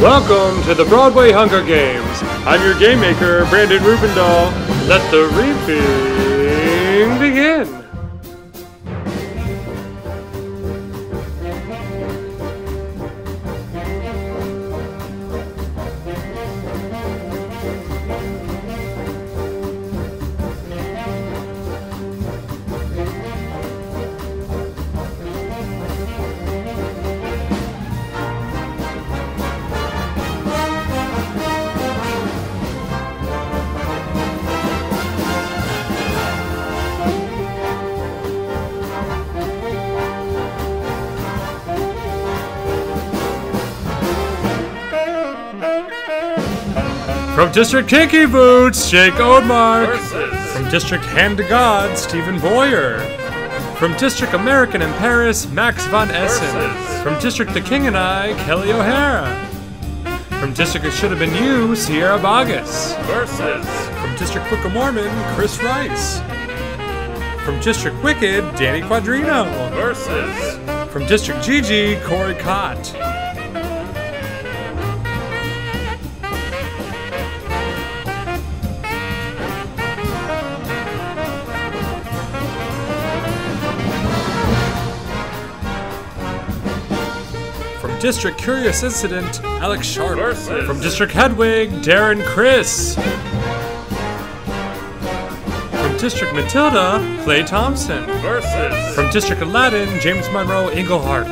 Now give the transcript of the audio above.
Welcome to the Broadway Hunger Games. I'm your game maker, Brandon Rubendall. Let the reaping From District Kinky Boots, Jake Oldmark. From District Hand to God, Steven Boyer. From District American in Paris, Max von Essen. Versus. From District The King and I, Kelli O'Hara. From District It Should Have Been You, Sierra Boggess. Versus. From District Book of Mormon, Chris Rice. From District Wicked, Danny Quadrino. Versus. From District Gigi, Corey Cott. District Curious Incident, Alex Sharp. Versus. From District Hedwig, Darren Criss. From District Matilda, Clay Thompson. Versus. From District Aladdin, James Monroe Iglehart.